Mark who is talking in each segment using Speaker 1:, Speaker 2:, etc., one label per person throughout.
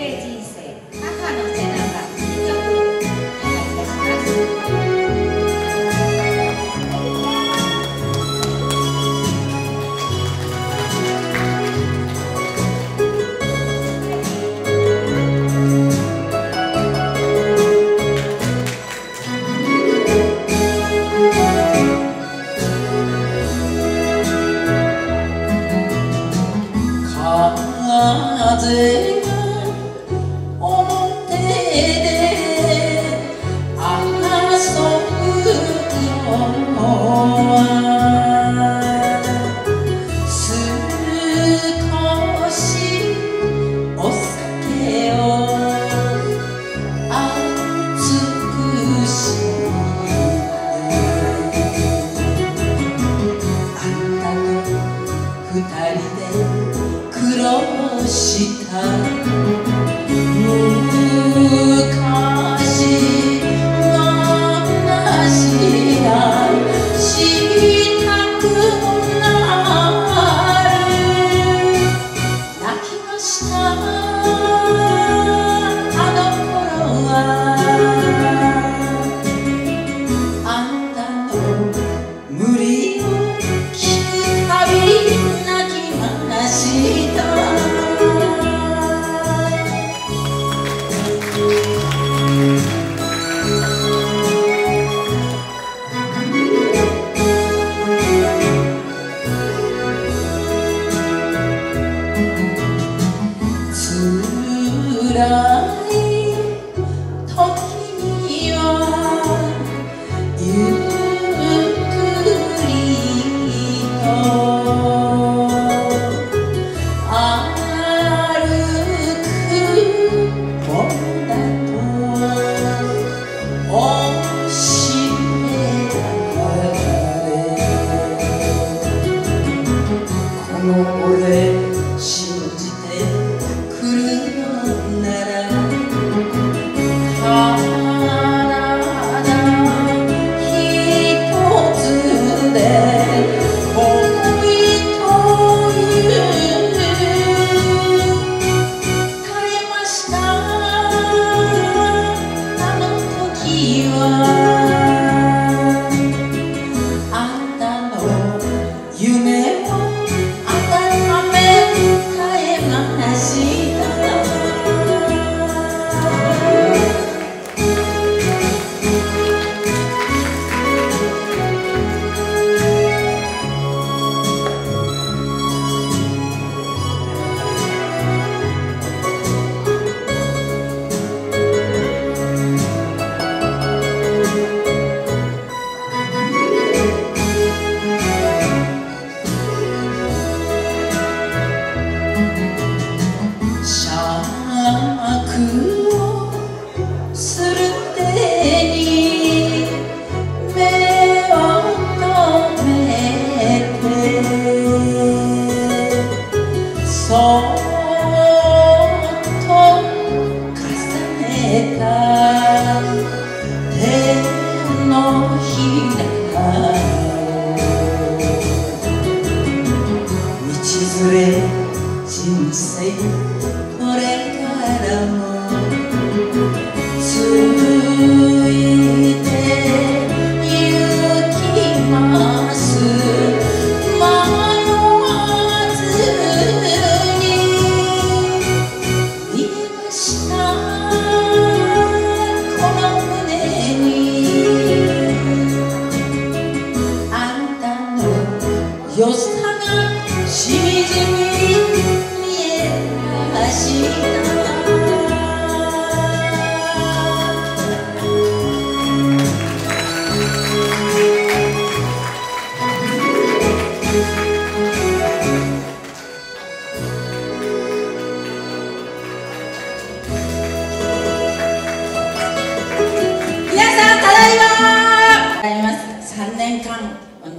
Speaker 1: れ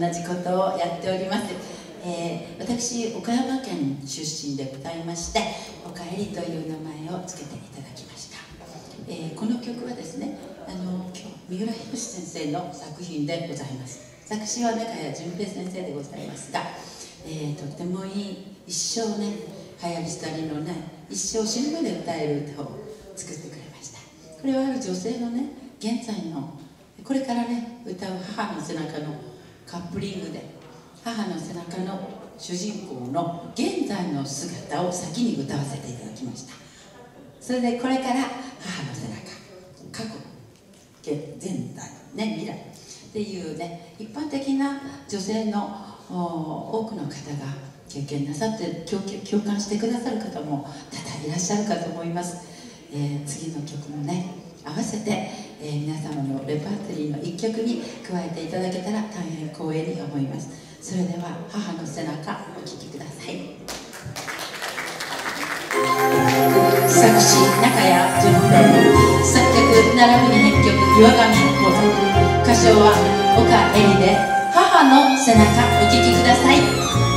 Speaker 2: じことをやっております、えー私岡山県出身でございまして「おかえり」という名前を付けていただきました、えーこの曲はですねあの三浦博先生の作品でございます。作詞は目谷淳平先生でございますが、えーとってもいい一生ね流行り廃りのない
Speaker 1: 一生死ぬまで歌える歌を作ってくれました。これはある女性のね現在のこれからね歌う母の背中のカップリングで母の背中の主人公の現在の姿を先に歌わせていただきました。それでこれから母の背中過去現在ね未来っていうね一般的な女性の多くの方が経験なさって共感してくださる方も多々いらっしゃるかと思います、えー、次の曲もね合わせて、えー、皆様のレパートリーの一曲に加えていただけたら大変光栄に思います。それでは「母の背中」お聴きください。作詞中谷純平作曲並びに編曲岩上宝作歌唱は岡恵里で「母の背中」お聴きください。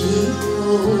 Speaker 1: 低头。